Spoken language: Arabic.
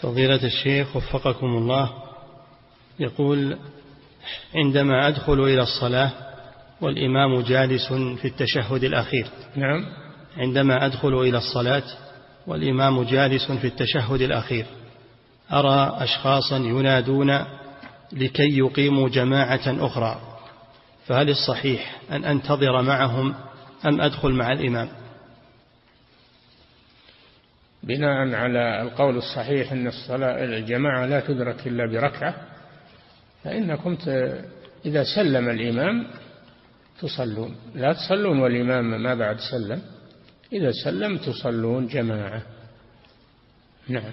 فضيلة الشيخ وفقكم الله يقول عندما أدخل إلى الصلاة والإمام جالس في التشهد الأخير. نعم. عندما أدخل إلى الصلاة والإمام جالس في التشهد الأخير أرى أشخاصا ينادون لكي يقيموا جماعة أخرى فهل الصحيح أن أنتظر معهم أم أدخل مع الإمام؟ بناء على القول الصحيح أن الصلاة الجماعة لا تدرك إلا بركعة فإنكم إذا سلم الإمام تصلون. لا تصلون والإمام ما بعد سلم إذا سلم تصلون جماعة. نعم.